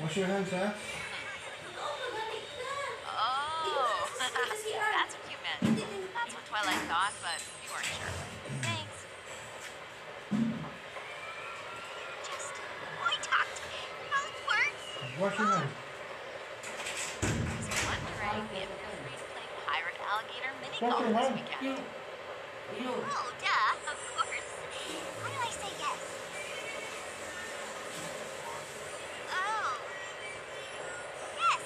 Wash your hands, huh? Oh, that's what you meant. That's what Twilight thought, but we weren't sure. Thanks. Just, boy talked. How it works. Wash your hands. alligator mini golf this weekend. You. You. Oh, duh, of course. Why do I say yes? Oh. Yes.